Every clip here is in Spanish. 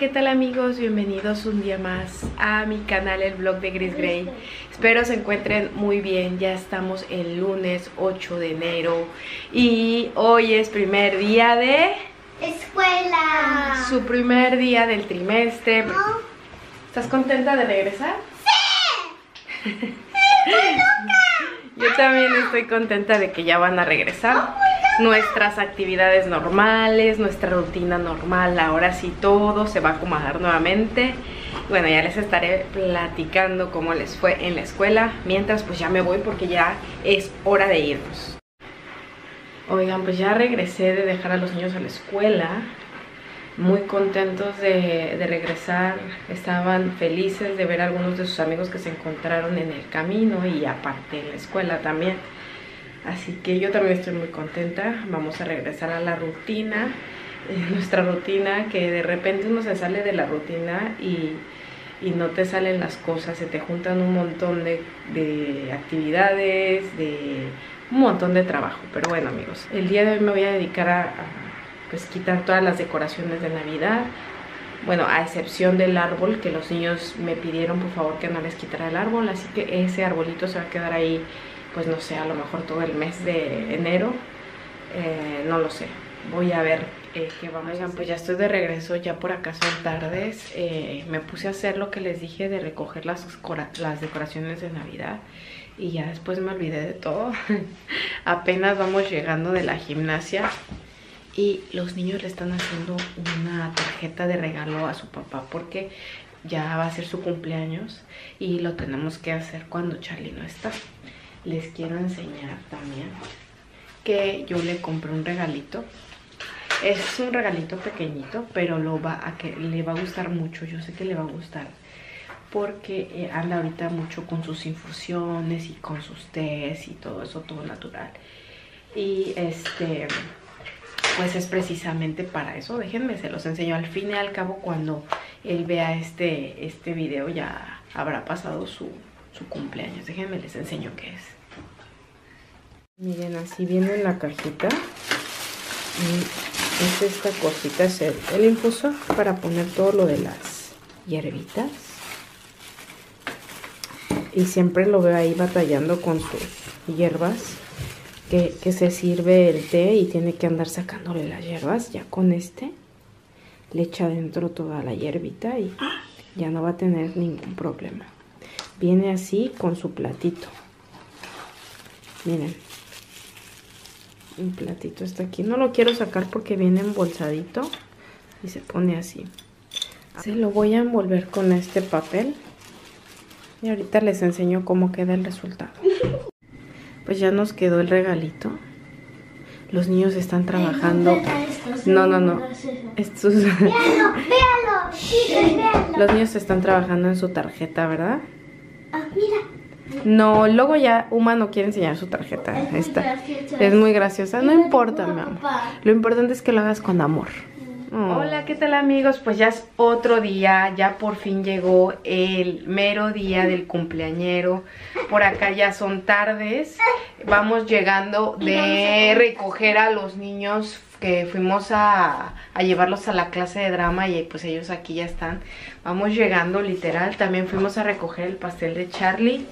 ¿qué tal amigos? Bienvenidos un día más a mi canal, el blog de Gris Grey. Espero se encuentren muy bien, ya estamos el lunes 8 de enero y hoy es primer día de... Escuela. Su primer día del trimestre. ¿Estás contenta de regresar? ¡Sí! Yo también estoy contenta de que ya van a regresar nuestras actividades normales, nuestra rutina normal. Ahora sí todo se va a acomodar nuevamente. Bueno, ya les estaré platicando cómo les fue en la escuela. Mientras pues ya me voy porque ya es hora de irnos. Oigan, pues ya regresé de dejar a los niños a la escuela. Muy contentos de, regresar. Estaban felices de ver a algunos de sus amigos que se encontraron en el camino y aparte en la escuela también. Así que yo también estoy muy contenta. Vamos a regresar a la rutina, eh, nuestra rutina, que de repente uno se sale de la rutina y, y no te salen las cosas, se te juntan un montón de, de actividades, de un montón de trabajo. Pero bueno amigos, el día de hoy me voy a dedicar a, a pues, quitar todas las decoraciones de Navidad. Bueno, a excepción del árbol que los niños me pidieron por favor que no les quitara el árbol, así que ese arbolito se va a quedar ahí pues no sé, a lo mejor todo el mes de enero, eh, no lo sé, voy a ver eh, qué vamos Oigan, pues ya estoy de regreso, ya por acá son tardes, eh, me puse a hacer lo que les dije de recoger las, las decoraciones de Navidad y ya después me olvidé de todo, apenas vamos llegando de la gimnasia y los niños le están haciendo una tarjeta de regalo a su papá porque ya va a ser su cumpleaños y lo tenemos que hacer cuando Charlie no está les quiero enseñar también que yo le compré un regalito. Es un regalito pequeñito, pero lo va a que le va a gustar mucho. Yo sé que le va a gustar porque eh, anda ahorita mucho con sus infusiones y con sus tés y todo eso, todo natural. Y este, pues es precisamente para eso. Déjenme, se los enseño al fin y al cabo cuando él vea este, este video ya habrá pasado su, su cumpleaños. Déjenme les enseño qué es. Miren, así viene en la cajita. Es esta cosita, es el, el para poner todo lo de las hierbitas. Y siempre lo veo ahí batallando con sus hierbas. Que, que, se sirve el té y tiene que andar sacándole las hierbas. Ya con este le echa dentro toda la hierbita y ya no va a tener ningún problema. Viene así con su platito. Miren. Un platito está aquí. No lo quiero sacar porque viene embolsadito. Y se pone así. Se lo voy a envolver con este papel. Y ahorita les enseño cómo queda el resultado. Pues ya nos quedó el regalito. Los niños están trabajando. No, no, no. Estos... Los niños están trabajando en su tarjeta, ¿verdad? Ah, mira. No, luego ya Uma no quiere enseñar su tarjeta. Es muy Esta. graciosa. Es muy graciosa. No importa, mi amor. Lo importante es que lo hagas con amor. Hola, ¿qué tal amigos? Pues ya es otro día, ya por fin llegó el mero día del cumpleañero. Por acá ya son tardes. Vamos llegando de recoger a los niños que fuimos a, llevarlos a la clase de drama y pues ellos aquí ya están. Vamos llegando literal. También fuimos a recoger el pastel de Charlie.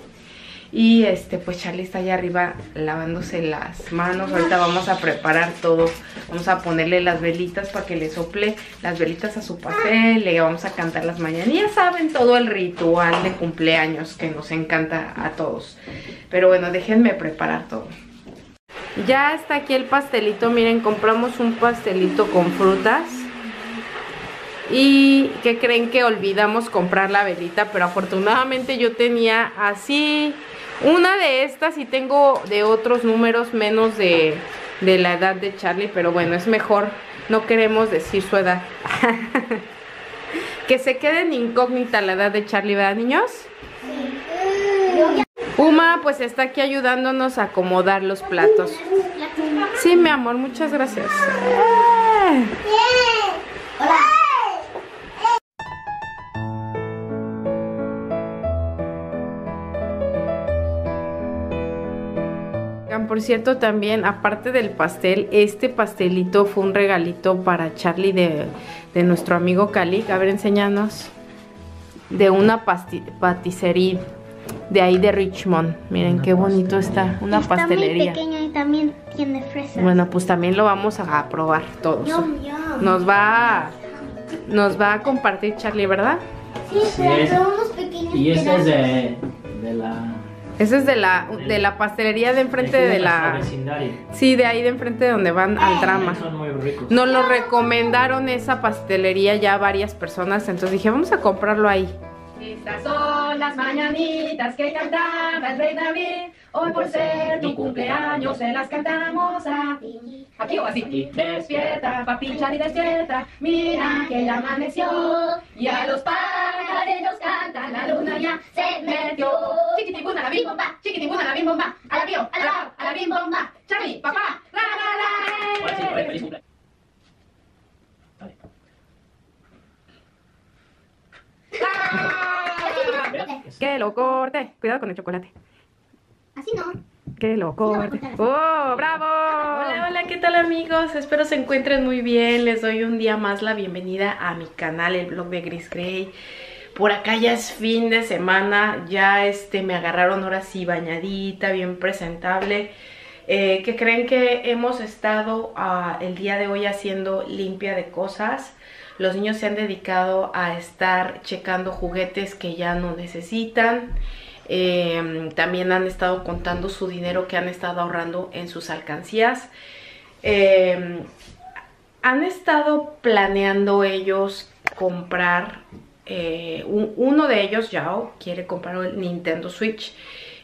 Y este, pues Charlie está allá arriba lavándose las manos. Ahorita vamos a preparar todo. Vamos a ponerle las velitas para que le sople las velitas a su pastel. Le vamos a cantar las mañanas. Saben todo el ritual de cumpleaños que nos encanta a todos. Pero bueno, déjenme preparar todo. Ya está aquí el pastelito. Miren, compramos un pastelito con frutas. Y que creen que olvidamos comprar la velita, pero afortunadamente yo tenía así una de estas y tengo de otros números menos de, de la edad de Charlie, pero bueno, es mejor, no queremos decir su edad. que se quede en incógnita la edad de Charlie, ¿verdad niños? Uma pues está aquí ayudándonos a acomodar los platos. Sí, mi amor, muchas gracias. Por cierto, también, aparte del pastel, este pastelito fue un regalito para Charlie de, de nuestro amigo Cali. A ver, enséñanos. De una paticería de ahí de Richmond. Miren qué bonito está. Una Está pastelería. muy pequeño y también tiene fresas. Bueno, pues también lo vamos a probar todos. Yum, yum. Nos va a, nos va a compartir Charlie, ¿verdad? Sí, Sí, pero unos pequeños Y este es de, de la... Ese es de la, de la pastelería de enfrente de nuestro la... Sí, de ahí de enfrente de donde van al drama. Son muy ricos. Nos lo recomendaron esa pastelería ya varias personas, entonces dije, vamos a comprarlo ahí. Estas son las mañanitas que cantaba el rey David. Hoy por ser tu cumpleaños se las cantamos a ti. Aquí o así. Despierta, papi Charlie, despierta. Mira que ya amaneció. Y a los pajarillos cantan, la luna ya se metió. Chiquitibuna la bim bomba, chiquitibuna la bim bomba. A la bio, a la a la bim bomba. Charlie, papá, la la Ahora sí, la. ahora feliz cumpleaños. Vale. Que lo corte. Cuidado con el chocolate. Así no. Que lo corte. ¡Oh, bravo! Hola, hola, ¿qué tal amigos? Espero se encuentren muy bien. Les doy un día más la bienvenida a mi canal, el blog de Gris Grey. Por acá ya es fin de semana, ya este me agarraron ahora sí bañadita, bien presentable. Eh, que creen que hemos estado ah, el día de hoy haciendo limpia de cosas. Los niños se han dedicado a estar checando juguetes que ya no necesitan. Eh, también han estado contando su dinero que han estado ahorrando en sus alcancías. Eh, han estado planeando ellos comprar, eh, un- uno de ellos, Yao, quiere comprar el Nintendo Switch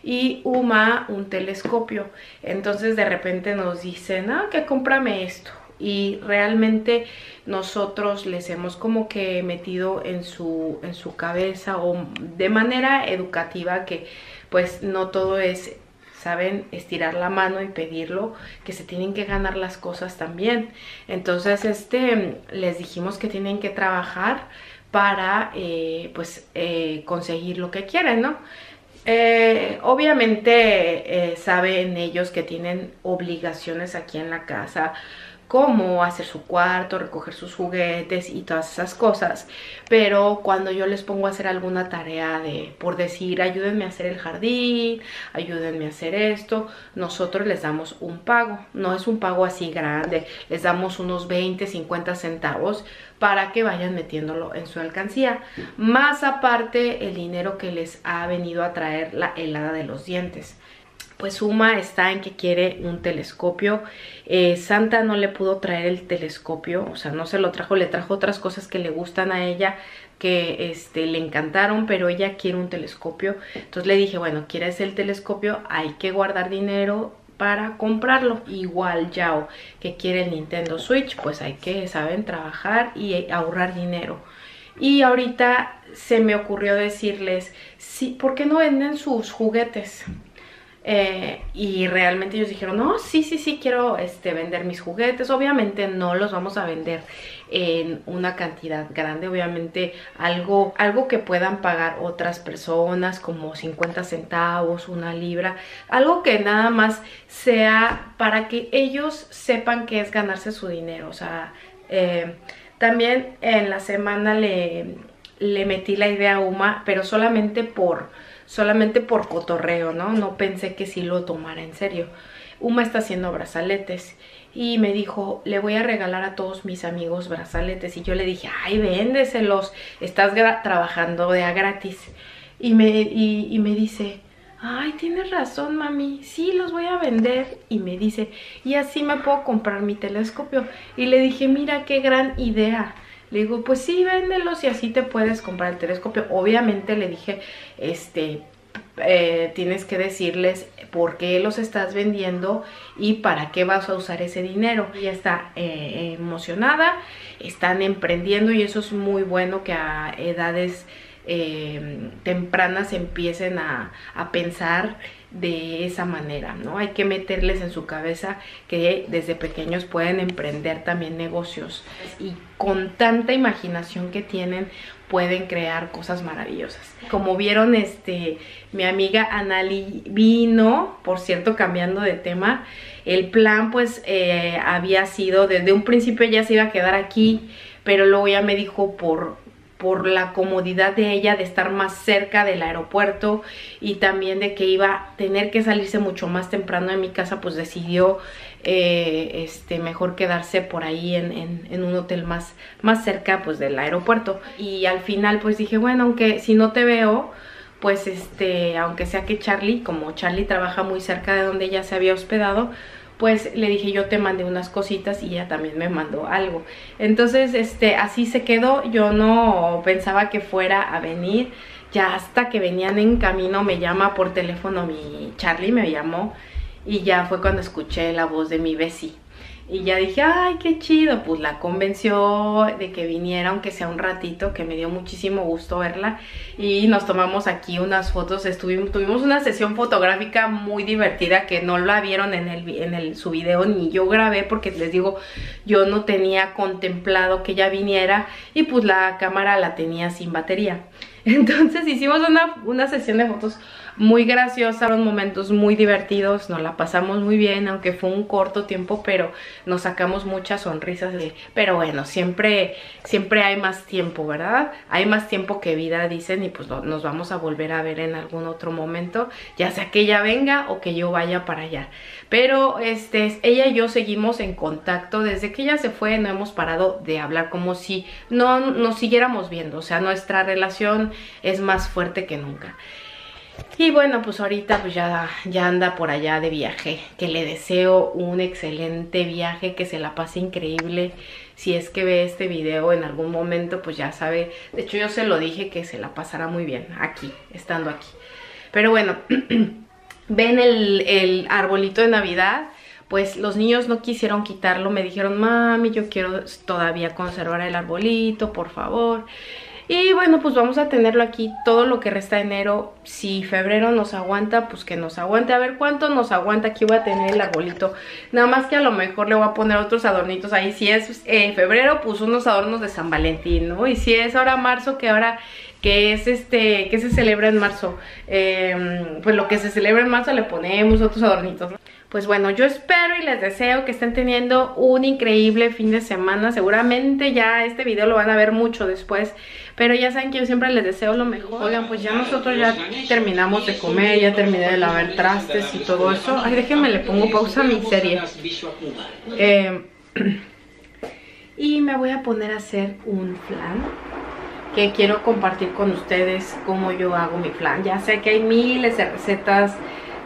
y Uma un telescopio. Entonces de repente nos dicen, ah, que cómprame esto. Y realmente nosotros les hemos como que metido en su, en su cabeza o de manera educativa que pues no todo es saben estirar la mano y pedirlo, que se tienen que ganar las cosas también. Entonces, este, les dijimos que tienen que trabajar para, eh, pues, eh, conseguir lo que quieren, ¿no? Eh, obviamente eh, saben ellos que tienen obligaciones aquí en la casa, como hacer su cuarto, recoger sus juguetes y todas esas cosas. Pero cuando yo les pongo a hacer alguna tarea de, por decir, ayúdenme a hacer el jardín, ayúdenme a hacer esto, nosotros les damos un pago. No es un pago así grande, les damos unos 20, 50 centavos para que vayan metiéndolo en su alcancía. Más aparte el dinero que les ha venido a traer la helada de los dientes. Pues Uma está en que quiere un telescopio. Eh, Santa no le pudo traer el telescopio, o sea, no se lo trajo, le trajo otras cosas que le gustan a ella que este, le encantaron, pero ella quiere un telescopio. Entonces le dije, bueno, ¿quieres el telescopio? Hay que guardar dinero para comprarlo. Igual Yao, que quiere el Nintendo Switch, pues hay que, saben, trabajar y ahorrar dinero. Y ahorita se me ocurrió decirles, sí, ¿por qué no venden sus juguetes? Eh, y realmente ellos dijeron, no, sí, sí, sí, quiero este, vender mis juguetes. Obviamente no los vamos a vender en una cantidad grande, obviamente algo, algo que puedan pagar otras personas como 50 centavos, una libra, algo que nada más sea para que ellos sepan que es ganarse su dinero. O sea, eh, también en la semana le, le metí la idea a Uma, pero solamente por solamente por cotorreo, ¿no? No pensé que sí lo tomara en serio. Uma está haciendo brazaletes y me dijo, le voy a regalar a todos mis amigos brazaletes. Y yo le dije, ay, véndeselos, estás trabajando de a gratis. Y me, y, y me dice, ay, tienes razón, mami, sí, los voy a vender. Y me dice, y así me puedo comprar mi telescopio. Y le dije, mira qué gran idea. Le digo, pues sí, véndelos y así te puedes comprar el telescopio. Obviamente le dije, este, eh, tienes que decirles por qué los estás vendiendo y para qué vas a usar ese dinero. Ella está eh, emocionada, están emprendiendo y eso es muy bueno que a edades eh, tempranas empiecen a, a pensar de esa manera, ¿no? Hay que meterles en su cabeza que desde pequeños pueden emprender también negocios y con tanta imaginación que tienen pueden crear cosas maravillosas. Como vieron, este, mi amiga Anali vino, por cierto, cambiando de tema, el plan pues eh, había sido, desde un principio ella se iba a quedar aquí, pero luego ya me dijo por por la comodidad de ella de estar más cerca del aeropuerto y también de que iba a tener que salirse mucho más temprano de mi casa, pues decidió eh, este, mejor quedarse por ahí en, en, un hotel más, más cerca pues del aeropuerto. Y al final pues dije, bueno, aunque si no te veo, pues este, aunque sea que Charlie, como Charlie trabaja muy cerca de donde ella se había hospedado, pues le dije yo te mandé unas cositas y ella también me mandó algo. Entonces, este, así se quedó, yo no pensaba que fuera a venir, ya hasta que venían en camino me llama por teléfono mi Charlie, me llamó y ya fue cuando escuché la voz de mi Bessie. Y ya dije, ay, qué chido, pues la convenció de que viniera, aunque sea un ratito, que me dio muchísimo gusto verla. Y nos tomamos aquí unas fotos, estuvimos, tuvimos una sesión fotográfica muy divertida que no la vieron en, el, en el, su video, ni yo grabé, porque les digo, yo no tenía contemplado que ella viniera y pues la cámara la tenía sin batería. Entonces hicimos una, una sesión de fotos muy graciosa, fueron momentos muy divertidos, nos la pasamos muy bien, aunque fue un corto tiempo, pero nos sacamos muchas sonrisas. De, pero bueno, siempre, siempre hay más tiempo, ¿verdad? Hay más tiempo que vida, dicen, y pues nos vamos a volver a ver en algún otro momento, ya sea que ella venga o que yo vaya para allá. Pero este, ella y yo seguimos en contacto, desde que ella se fue no hemos parado de hablar como si no nos siguiéramos viendo, o sea, nuestra relación es más fuerte que nunca. Y bueno, pues ahorita pues ya, ya anda por allá de viaje, que le deseo un excelente viaje, que se la pase increíble. Si es que ve este video en algún momento, pues ya sabe, de hecho yo se lo dije que se la pasará muy bien aquí, estando aquí. Pero bueno, ven el, el arbolito de Navidad, pues los niños no quisieron quitarlo, me dijeron, mami, yo quiero todavía conservar el arbolito, por favor. Y bueno, pues vamos a tenerlo aquí todo lo que resta enero. Si febrero nos aguanta, pues que nos aguante. A ver cuánto nos aguanta. Aquí voy a tener el arbolito. Nada más que a lo mejor le voy a poner otros adornitos ahí. Si es eh, febrero, pues unos adornos de San Valentín, ¿no? Y si es ahora marzo, que ahora que es este, que se celebra en marzo, eh, pues lo que se celebra en marzo le ponemos otros adornitos, ¿no? Pues bueno, yo espero y les deseo que estén teniendo un increíble fin de semana. Seguramente ya este video lo van a ver mucho después. Pero ya saben que yo siempre les deseo lo mejor. Oigan, pues ya nosotros ya terminamos de comer, ya terminé de lavar trastes y todo eso. Ay, déjenme le pongo pausa a mi serie. Eh, y me voy a poner a hacer un flan que quiero compartir con ustedes cómo yo hago mi flan. Ya sé que hay miles de recetas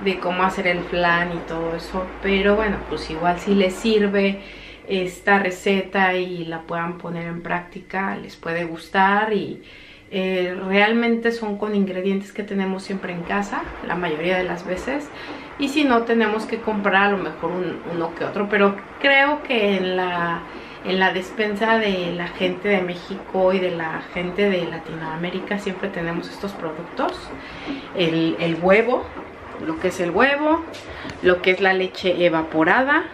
de cómo hacer el flan y todo eso, pero bueno, pues igual si les sirve esta receta y la puedan poner en práctica, les puede gustar y eh, realmente son con ingredientes que tenemos siempre en casa, la mayoría de las veces, y si no tenemos que comprar a lo mejor uno que otro, pero creo que en la, en la despensa de la gente de México y de la gente de Latinoamérica siempre tenemos estos productos, el, el huevo, lo que es el huevo, lo que es la leche evaporada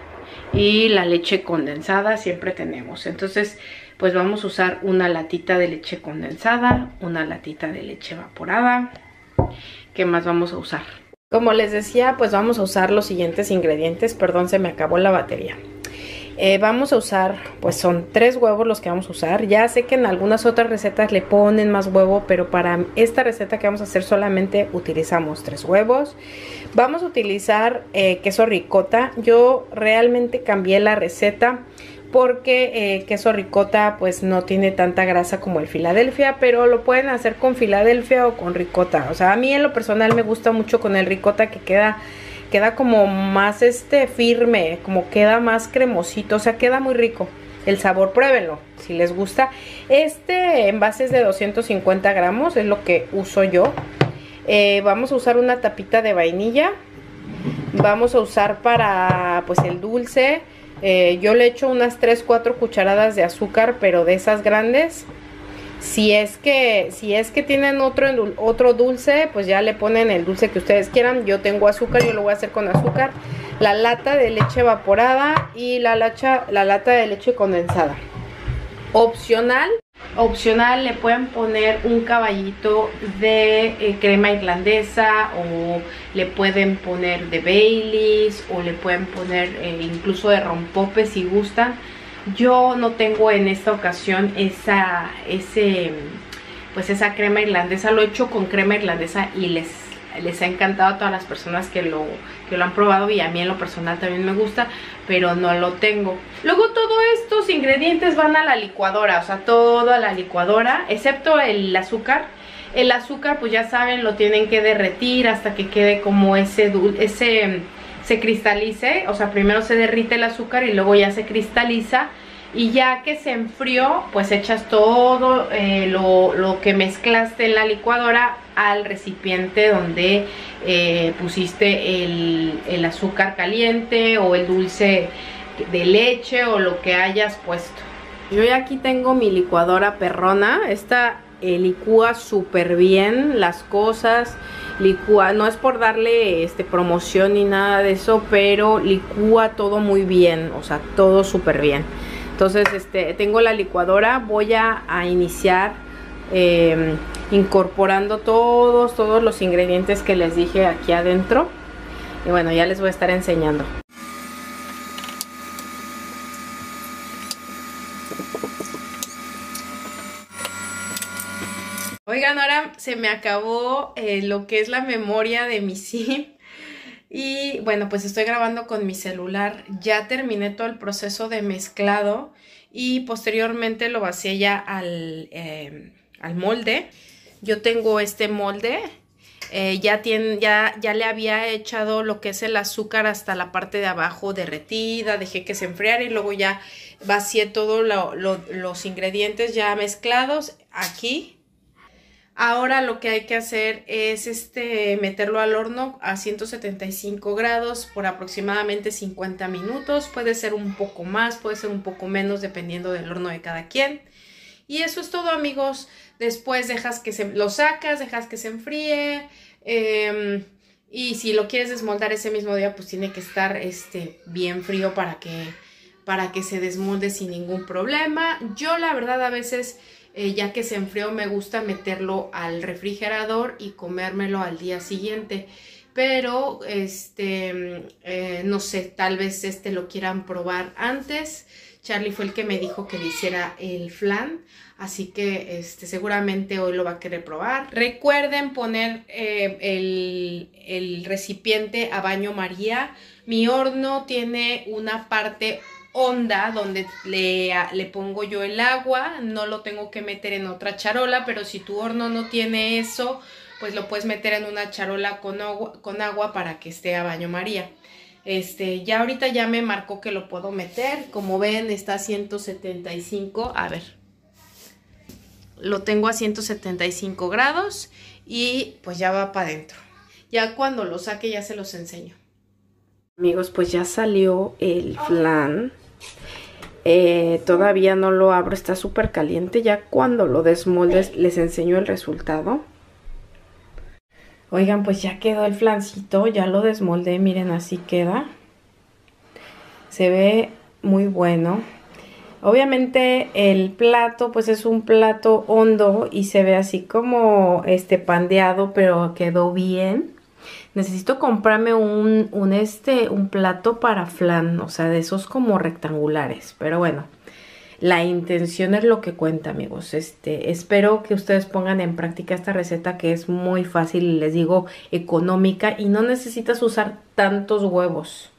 y la leche condensada siempre tenemos. Entonces, pues vamos a usar una latita de leche condensada, una latita de leche evaporada. ¿Qué más vamos a usar? Como les decía, pues vamos a usar los siguientes ingredientes. Perdón, se me acabó la batería. Eh, vamos a usar, pues son tres huevos los que vamos a usar. Ya sé que en algunas otras recetas le ponen más huevo, pero para esta receta que vamos a hacer solamente utilizamos tres huevos. Vamos a utilizar eh, queso ricota. Yo realmente cambié la receta porque eh, queso ricota pues no tiene tanta grasa como el Filadelfia, pero lo pueden hacer con Filadelfia o con ricota. O sea, a mí en lo personal me gusta mucho con el ricota que queda queda como más este firme, como queda más cremosito, o sea, queda muy rico. El sabor, pruébenlo, si les gusta. Este envase es de 250 gramos, es lo que uso yo. Eh, vamos a usar una tapita de vainilla. Vamos a usar para pues el dulce. Eh, yo le echo unas 3-4 cucharadas de azúcar, pero de esas grandes. Si es que, si es que tienen otro, otro dulce, pues ya le ponen el dulce que ustedes quieran. Yo tengo azúcar, yo lo voy a hacer con azúcar. La lata de leche evaporada y la lata de leche condensada. Opcional, opcional le pueden poner un caballito de eh, crema irlandesa o le pueden poner de Baileys o le pueden poner eh, incluso de rompope si gustan. Yo no tengo en esta ocasión esa, ese, pues esa crema irlandesa. Lo he hecho con crema irlandesa y les, les ha encantado a todas las personas que lo, que lo han probado y a mí en lo personal también me gusta, pero no lo tengo. Luego todos estos ingredientes van a la licuadora, o sea, todo a la licuadora, excepto el azúcar. El azúcar, pues ya saben, lo tienen que derretir hasta que quede como ese ese se cristalice, o sea, primero se derrite el azúcar y luego ya se cristaliza. Y ya que se enfrió, pues echas todo eh, lo, lo que mezclaste en la licuadora al recipiente donde eh, pusiste el, el azúcar caliente o el dulce de leche o lo que hayas puesto. Yo ya aquí tengo mi licuadora perrona, esta eh, licúa súper bien las cosas, licúa, no es por darle este promoción ni nada de eso, pero licúa todo muy bien, o sea, todo súper bien. Entonces, este, tengo la licuadora, voy a, a iniciar eh, incorporando todos, todos los ingredientes que les dije aquí adentro. Y bueno, ya les voy a estar enseñando. Ahora se me acabó eh, lo que es la memoria de mi SIM. Y bueno, pues estoy grabando con mi celular. Ya terminé todo el proceso de mezclado y posteriormente lo vacié ya al, eh, al molde. Yo tengo este molde. eh, ya, tiene, ya, ya le había echado lo que es el azúcar hasta la parte de abajo derretida. Dejé que se enfriara y luego ya vacié todos lo, lo, los ingredientes ya mezclados aquí. Ahora lo que hay que hacer es este meterlo al horno a 175 grados por aproximadamente 50 minutos. Puede ser un poco más, puede ser un poco menos dependiendo del horno de cada quien. Y eso es todo amigos. Después dejas que se lo sacas, dejas que se enfríe. eh, y si lo quieres desmoldar ese mismo día, pues tiene que estar este, bien frío para que, para que se desmolde sin ningún problema. Yo la verdad a veces eh, ya que se enfrió me gusta meterlo al refrigerador y comérmelo al día siguiente. Pero este eh, no sé tal vez este lo quieran probar antes. Charlie fue el que me dijo que le hiciera el flan así que este seguramente hoy lo va a querer probar. Recuerden poner eh, el, el recipiente a baño María. Mi horno tiene una parte honda donde le, le, pongo yo el agua, no lo tengo que meter en otra charola, pero si tu horno no tiene eso, pues lo puedes meter en una charola con agua, con agua para que esté a baño María. Este, ya ahorita ya me marcó que lo puedo meter, como ven está a 175, a ver, lo tengo a 175 grados y pues ya va para adentro. Ya cuando lo saque ya se los enseño. Amigos, pues ya salió el flan. Eh, todavía no lo abro, está súper caliente. Ya cuando lo desmoldes les enseño el resultado. Oigan, pues ya quedó el flancito, ya lo desmoldé, miren, así queda. Se ve muy bueno. Obviamente el plato pues es un plato hondo y se ve así como este pandeado, pero quedó bien. Necesito comprarme un, un, este, un plato para flan, o sea, de esos como rectangulares. Pero bueno, la intención es lo que cuenta, amigos. Este, espero que ustedes pongan en práctica esta receta que es muy fácil, les digo, económica y no necesitas usar tantos huevos.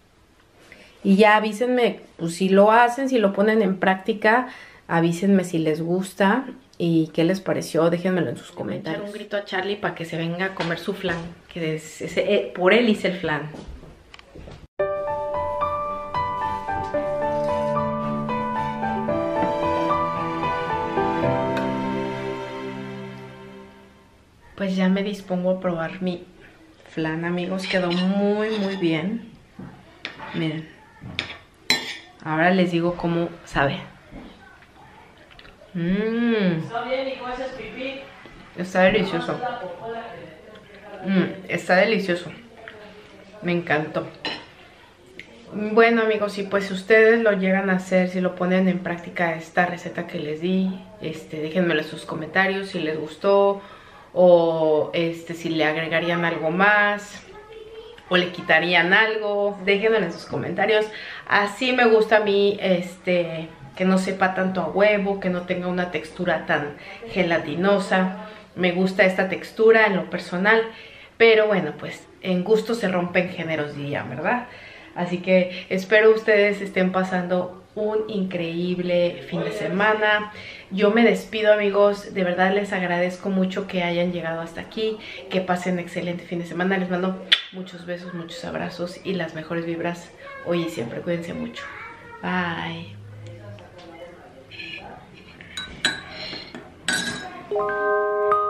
Y ya avísenme, pues si lo hacen, si lo ponen en práctica, avísenme si les gusta y qué les pareció, déjenmelo en sus comentarios. un grito a Charlie para que se venga a comer su flan, que es, es, eh, por él hice el flan. Pues ya me dispongo a probar mi flan, amigos, quedó muy muy bien. Miren. Ahora les digo cómo sabe. Mmm, Está delicioso. Mm, está delicioso. Me encantó. Bueno amigos, y pues si ustedes lo llegan a hacer, si lo ponen en práctica esta receta que les di, este, déjenmelo en sus comentarios si les gustó o este, si le agregarían algo más o le quitarían algo, déjenmelo en sus comentarios. Así me gusta a mí este, que no sepa tanto a huevo, que no tenga una textura tan gelatinosa. Me gusta esta textura en lo personal, pero bueno, pues en gusto se rompen géneros dirían, ¿verdad? Así que espero ustedes estén pasando un increíble fin de semana. Yo me despido amigos, de verdad les agradezco mucho que hayan llegado hasta aquí, que pasen excelente fin de semana. Les mando muchos besos, muchos abrazos y las mejores vibras hoy y siempre. Cuídense mucho. Bye. Thank you.